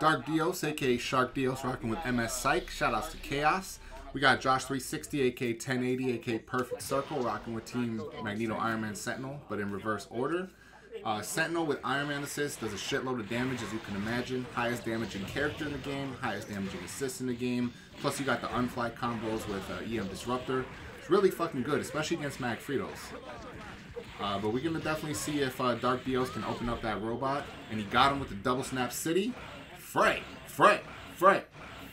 Dark Dios, aka Shark Dios, rocking with MS Psych. Shout outs to Chaos. We got Josh 360, aka 1080, aka Perfect Circle, rocking with Team Magneto Iron Man Sentinel, but in reverse order. Uh, Sentinel with Iron Man assist does a shitload of damage, as you can imagine. Highest damaging character in the game, highest damaging assist in the game. Plus, you got the Unfly combos with uh, EM Disruptor. It's really fucking good, especially against Magfritos. Uh, but we're gonna definitely see if uh, Dark Dios can open up that robot, and he got him with the Double Snap City. Frey, Frey, Frey,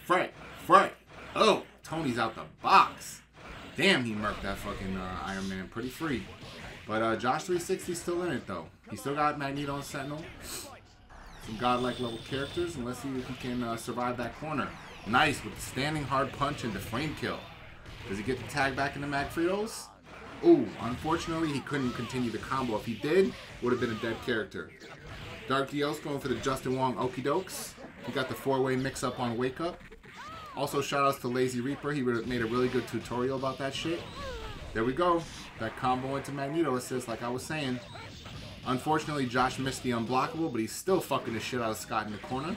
Frey, Frey. Oh, Tony's out the box. Damn, he murked that fucking uh, Iron Man pretty free. But uh, Josh 360 still in it though. He still got Magneto and Sentinel. Some godlike level characters, and let's see if he can uh, survive that corner. Nice with the standing hard punch and the frame kill. Does he get the tag back into Magfritos? Ooh, unfortunately he couldn't continue the combo. If he did, would have been a dead character. Dark Dios going for the Justin Wong Okidokes. He got the four-way mix-up on Wake Up. Also, shoutouts to Lazy Reaper. He made a really good tutorial about that shit. There we go. That combo into Magneto assist, like I was saying. Unfortunately, Josh missed the unblockable, but he's still fucking the shit out of Scott in the corner.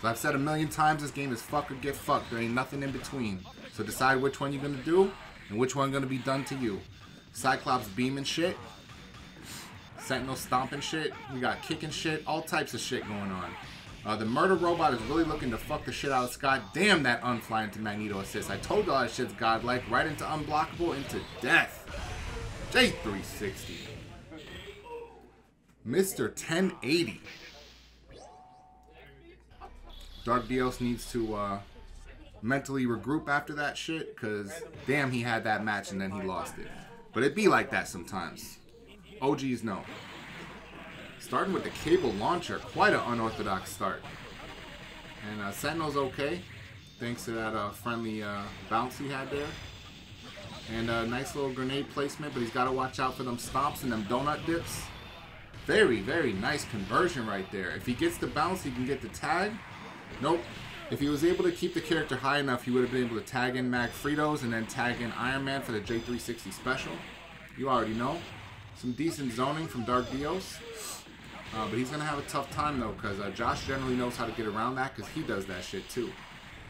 So I've said a million times, this game is fuck or get fucked. There ain't nothing in between. So decide which one you're gonna do, and which one gonna be done to you. Cyclops beaming shit. Sentinel stomping shit. We got kicking shit. All types of shit going on. Uh, the murder robot is really looking to fuck the shit out of Scott. Damn that unfly into Magneto assist. I told y'all that shit's godlike. Right into unblockable, into death. J360. Mr. 1080. Dark Dios needs to uh, mentally regroup after that shit, because damn, he had that match and then he lost it. But it be like that sometimes. OGs know. Starting with the cable launcher, quite an unorthodox start. And uh, Sentinel's okay, thanks to that uh, friendly uh, bounce he had there. And a nice little grenade placement, but he's got to watch out for them stomps and them donut dips. Very, very nice conversion right there. If he gets the bounce, he can get the tag. Nope. If he was able to keep the character high enough, he would have been able to tag in Magfritos and then tag in Iron Man for the J360 special. You already know. Some decent zoning from Dark Dios. Uh, but he's going to have a tough time, though, because uh, Josh generally knows how to get around that because he does that shit, too.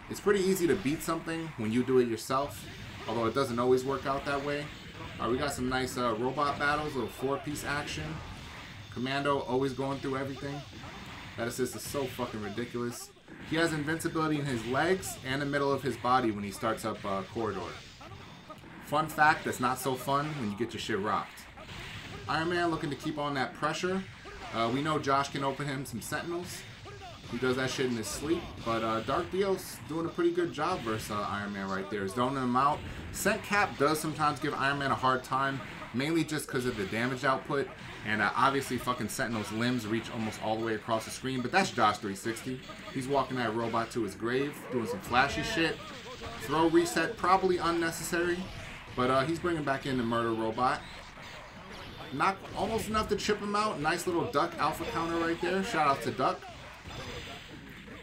It's pretty easy to beat something when you do it yourself, although it doesn't always work out that way. Uh, we got some nice uh, robot battles, little four-piece action. Commando always going through everything. That assist is so fucking ridiculous. He has invincibility in his legs and the middle of his body when he starts up uh, Corridor. Fun fact that's not so fun when you get your shit rocked. Iron Man looking to keep on that pressure. Uh, we know Josh can open him some Sentinels. He does that shit in his sleep. But uh, Dark Dios doing a pretty good job versus uh, Iron Man right there. Zoning him out. Sent Cap does sometimes give Iron Man a hard time. Mainly just because of the damage output. And uh, obviously fucking Sentinel's limbs reach almost all the way across the screen. But that's Josh 360. He's walking that robot to his grave. Doing some flashy shit. Throw reset. Probably unnecessary. But uh, he's bringing back in the murder robot. Not almost enough to chip him out. Nice little duck alpha counter right there. Shout out to Duck.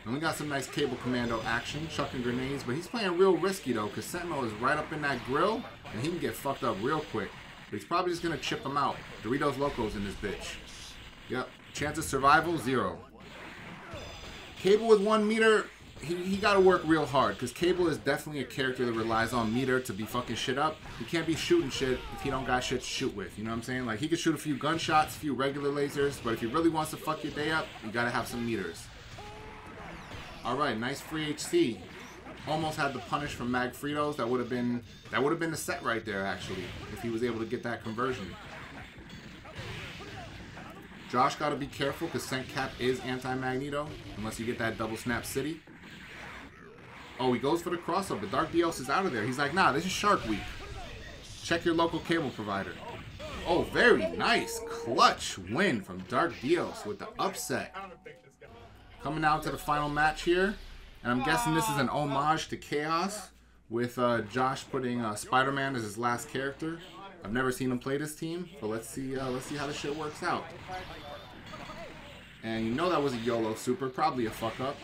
And we got some nice cable commando action, chucking grenades, but he's playing real risky though, because Sentinel is right up in that grill, and he can get fucked up real quick. But he's probably just gonna chip him out. Doritos Locos in this bitch. Yep. Chance of survival, zero. Cable with one meter, he, he got to work real hard because Cable is definitely a character that relies on meter to be fucking shit up. He can't be shooting shit if he don't got shit to shoot with. You know what I'm saying? Like he could shoot a few gunshots, a few regular lasers, but if he really wants to fuck your day up, you gotta have some meters. All right, nice free HC. Almost had the punish from Magfritos. That would have been that would have been the set right there actually if he was able to get that conversion. Josh got to be careful because Sent Cap is anti-Magneto unless you get that double snap city. Oh, he goes for the crossover. Dark Dios is out of there. He's like, nah, this is Shark Week. Check your local cable provider. Oh, very nice. Clutch win from Dark Dios with the upset. Coming out to the final match here. And I'm guessing this is an homage to Chaos with uh, Josh putting uh, Spider-Man as his last character. I've never seen him play this team, but let's see uh, let's see how this shit works out. And you know that was a YOLO super, probably a fuck up.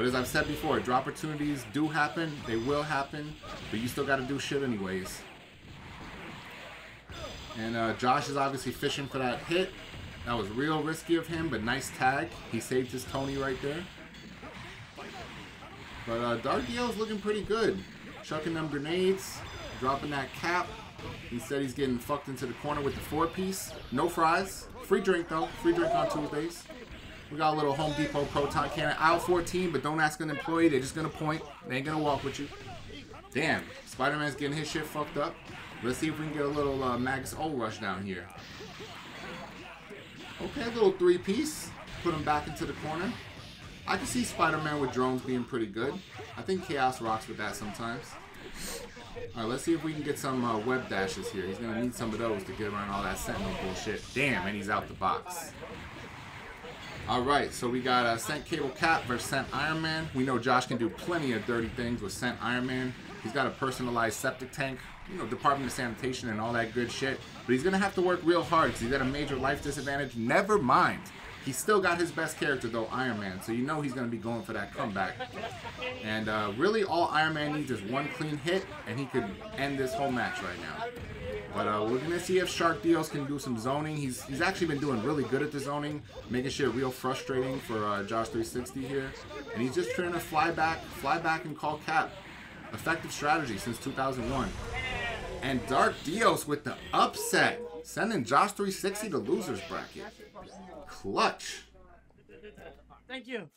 But as I've said before, drop opportunities do happen, they will happen, but you still got to do shit anyways. And uh, Josh is obviously fishing for that hit. That was real risky of him, but nice tag. He saved his Tony right there. But uh, Dark Dio's looking pretty good. Chucking them grenades, dropping that cap. He said he's getting fucked into the corner with the four piece. No fries. Free drink though. Free drink on Tuesdays. We got a little Home Depot proton cannon. Aisle 14, but don't ask an employee. They're just gonna point. They ain't gonna walk with you. Damn. Spider-Man's getting his shit fucked up. Let's see if we can get a little uh, Magus O rush down here. Okay, a little three piece. Put him back into the corner. I can see Spider-Man with drones being pretty good. I think Chaos rocks with that sometimes. Alright, let's see if we can get some uh, web dashes here. He's going to need some of those to get around all that Sentinel bullshit. Damn, and he's out the box. Alright, so we got uh, Sent Cable Cap versus Sent Iron Man. We know Josh can do plenty of dirty things with Sent Iron Man. He's got a personalized septic tank, you know, Department of Sanitation and all that good shit. But he's going to have to work real hard because he's got a major life disadvantage. Never mind. He's still got his best character, though, Iron Man. So you know he's going to be going for that comeback. And uh, really, all Iron Man needs is one clean hit, and he could end this whole match right now. But uh, we're going to see if Shark Dios can do some zoning. He's, he's actually been doing really good at the zoning, making shit real frustrating for uh, Josh 360 here. And he's just trying to fly back, fly back and call cap. Effective strategy since 2001. And Dark Dios with the upset, sending Josh 360 to losers bracket. Clutch. Thank you.